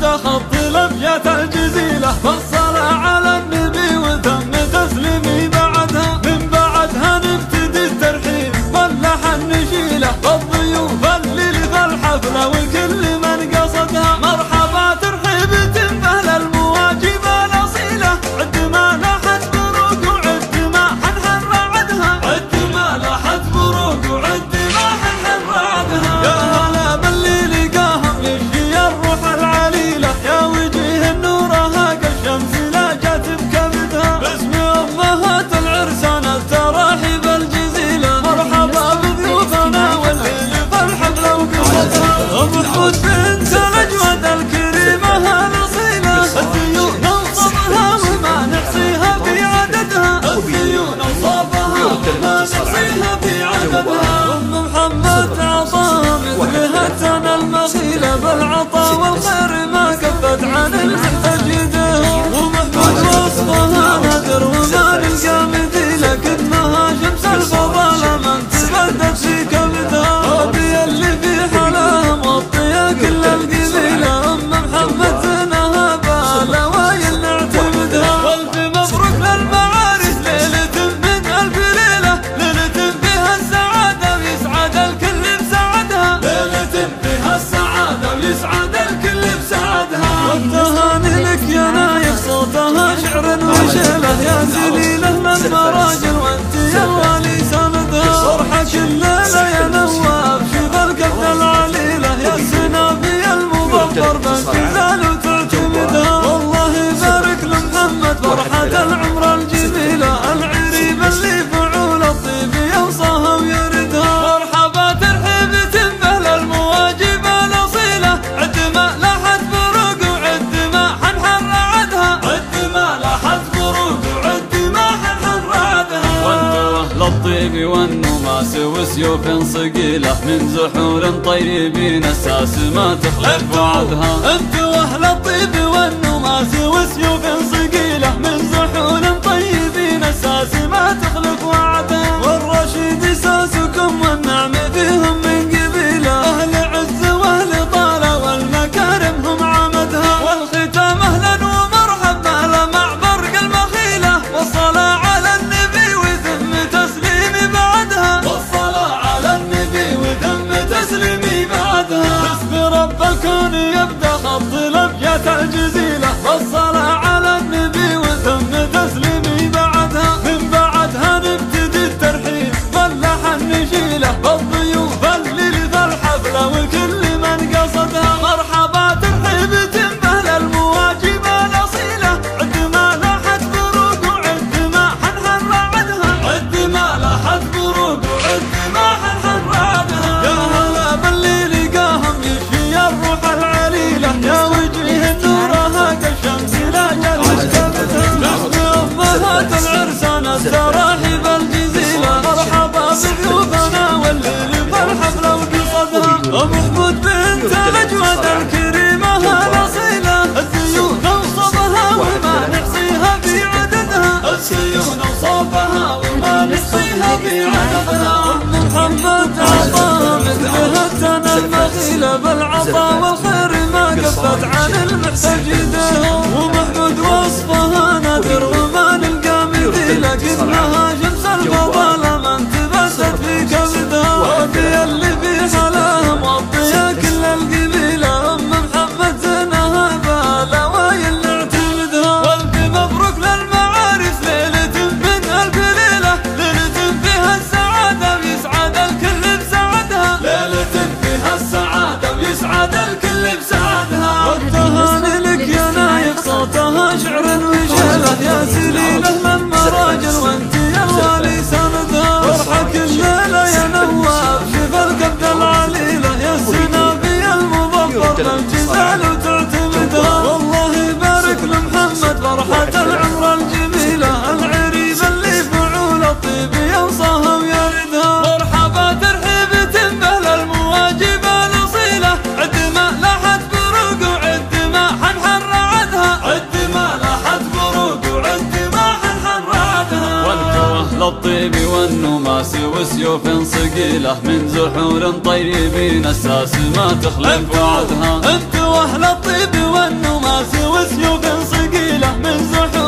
تخطي لبية الجزيلة أساس وسيوف صقيلة من زحور طيبين أساس ما تخلف بعضها أنت وأهل الطيب والنماس وسيوف صقيلة Yaptılar? Yeter الزهد وذا الكريمة الأصيلة الزيون وصبها وما نحصيها في عددها الزيون محمد عطا مثلها التنى المغيلة بالعطا والخير ما كفت عن المحتاج 自立了。ثقيلة من زحور طيبين أساس ما تخلف وعدها. انت واحلى الطيب والنماس وسيوف ثقيلة من زحور